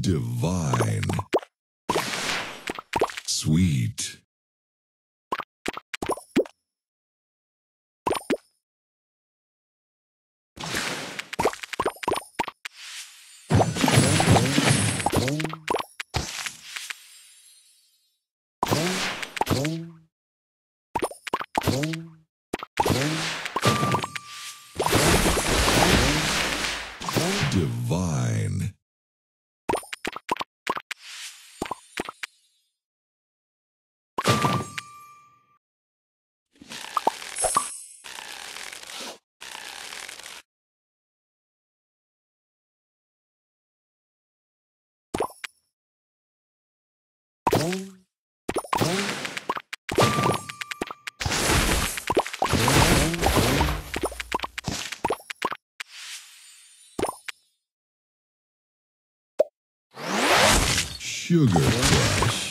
Divine. Sweet. Divine. Sugar Crush.